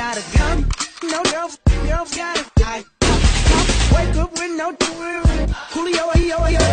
got a gun. No, no, no, got a I, I, I wake up with no. Julio, yo, yo, yo.